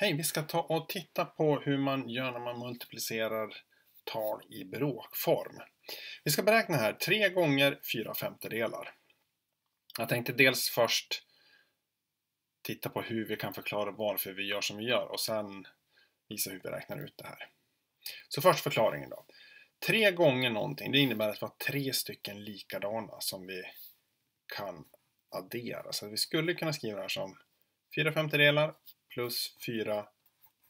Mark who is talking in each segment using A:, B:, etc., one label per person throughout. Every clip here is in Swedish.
A: Hej, vi ska ta och titta på hur man gör när man multiplicerar tal i bråkform. Vi ska beräkna här 3 gånger 4 femtedelar. Jag tänkte dels först titta på hur vi kan förklara varför vi gör som vi gör och sen visa hur vi räknar ut det här. Så först förklaringen då. 3 gånger någonting, det innebär att vi har tre stycken likadana som vi kan addera. Så vi skulle kunna skriva det här som 4 femtedelar plus 4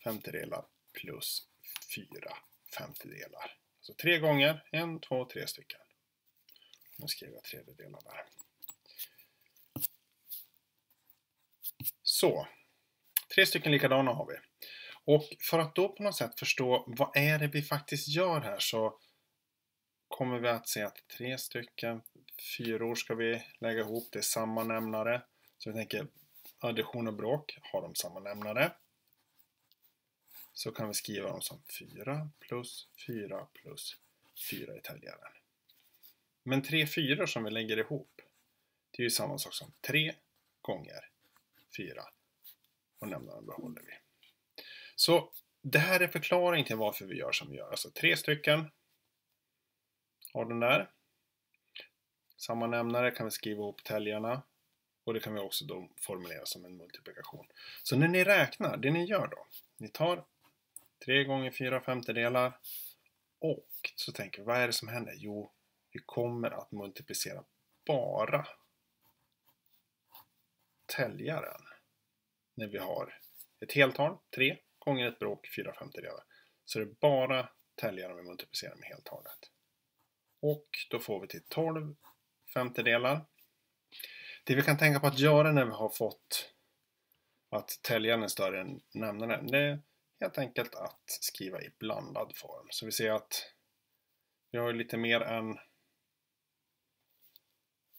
A: femtedelar plus 4 femtedelar. Så tre gånger, en, två, tre stycken. Nu skriver jag tredjedelar där. Så, tre stycken likadana har vi. Och för att då på något sätt förstå vad är det vi faktiskt gör här så kommer vi att se att tre stycken fyror ska vi lägga ihop. Det är samma nämnare. Så vi tänker addition och bråk, har de samma nämnare? Så kan vi skriva dem som 4 plus 4 plus 4 i täljaren. Men tre fyror som vi lägger ihop, det är ju samma sak som 3 gånger 4. Och nämnaren behåller vi. Så det här är förklaringen till varför vi gör som vi gör. Alltså tre stycken har den där. Samma nämnare kan vi skriva ihop täljarna och det kan vi också då formulera som en multiplikation. Så när ni räknar, det ni gör då. Ni tar 3 gånger 4 femtedelar och så tänker vi, vad är det som händer? Jo, vi kommer att multiplicera bara täljaren. När vi har ett heltal, 3 gånger ett bråk, 4 femtedelar. Så det är bara täljaren vi multiplicerar med heltalet. Och då får vi till 12 femtedelar. Det vi kan tänka på att göra när vi har fått att täljaren är större än nämnaren, det är helt enkelt att skriva i blandad form. Så vi ser att vi har lite mer än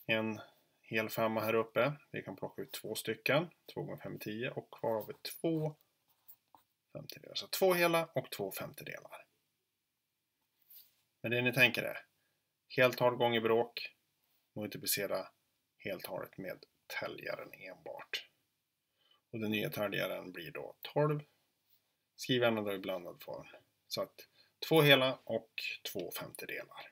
A: en hel femma här uppe. Vi kan plocka ut två stycken. 2 gånger 5 är 10 och kvar har vi två femtedelar. Så två hela och två femtedelar. Men det ni tänker är heltal gånger bråk multiplicera heltalet med täljaren enbart. Och den nya täljaren blir då 12. Skriv då i blandad form. Så att två hela och två femtedelar.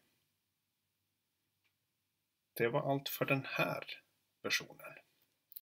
A: Det var allt för den här versionen.